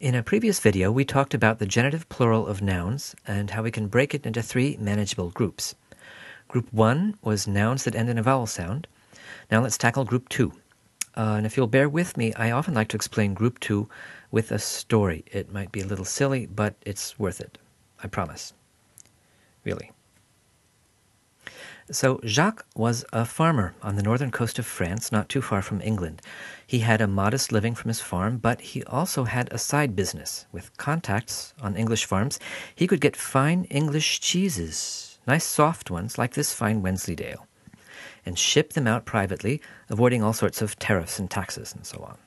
In a previous video, we talked about the genitive plural of nouns and how we can break it into three manageable groups. Group 1 was nouns that end in a vowel sound. Now let's tackle Group 2. Uh, and if you'll bear with me, I often like to explain Group 2 with a story. It might be a little silly, but it's worth it. I promise. Really. So, Jacques was a farmer on the northern coast of France, not too far from England. He had a modest living from his farm, but he also had a side business. With contacts on English farms, he could get fine English cheeses, nice soft ones like this fine Wensleydale, and ship them out privately, avoiding all sorts of tariffs and taxes and so on.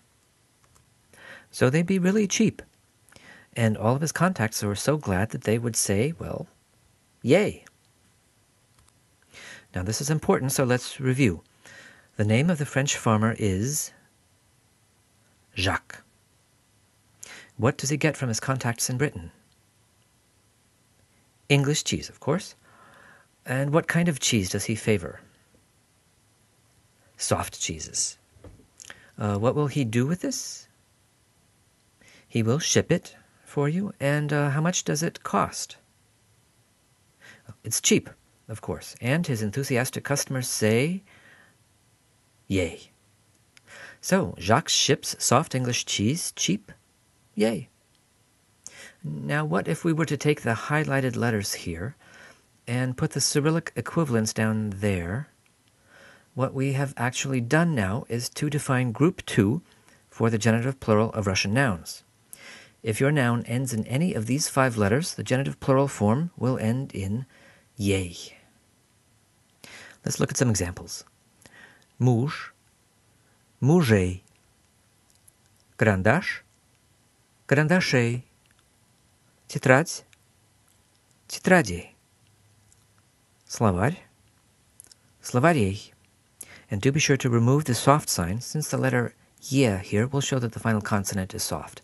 So they'd be really cheap. And all of his contacts were so glad that they would say, well, yay. Now, this is important, so let's review. The name of the French farmer is Jacques. What does he get from his contacts in Britain? English cheese, of course. And what kind of cheese does he favor? Soft cheeses. Uh, what will he do with this? He will ship it for you. And uh, how much does it cost? It's cheap of course, and his enthusiastic customers say, Yay. So, Jacques ships soft English cheese cheap? Yay. Now, what if we were to take the highlighted letters here and put the Cyrillic equivalents down there? What we have actually done now is to define group 2 for the genitive plural of Russian nouns. If your noun ends in any of these five letters, the genitive plural form will end in yay. Let's look at some examples. Муж, мужей, карандаш, карандашей, тетрадь, тетрадей, словарь, словарей. And do be sure to remove the soft sign since the letter yeah here will show that the final consonant is soft.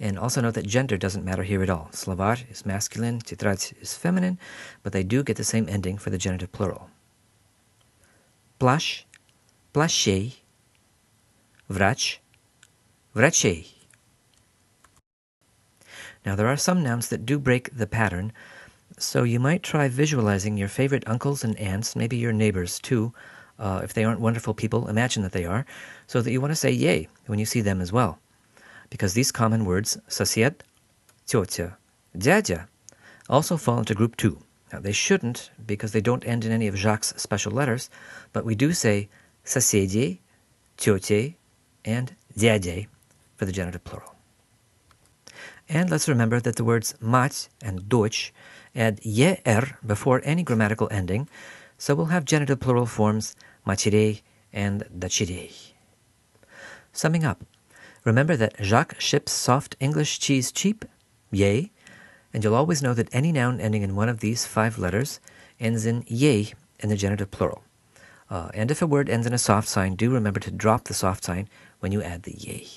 And also note that gender doesn't matter here at all. Slavar is masculine, titrat is feminine, but they do get the same ending for the genitive plural. Plash, plashei, vrach, vrachei. Now there are some nouns that do break the pattern, so you might try visualizing your favorite uncles and aunts, maybe your neighbors too, uh, if they aren't wonderful people, imagine that they are, so that you want to say yay when you see them as well because these common words, sosed, tетя, дядя, also fall into group two. Now, they shouldn't because they don't end in any of Jacques' special letters, but we do say соседей, тетей, and дядей for the genitive plural. And let's remember that the words mать and дочь add er before any grammatical ending, so we'll have genitive plural forms матерей and дочерей. Summing up, Remember that Jacques ships soft English cheese cheap, yay, And you'll always know that any noun ending in one of these five letters ends in ye in the genitive plural. Uh, and if a word ends in a soft sign, do remember to drop the soft sign when you add the yay.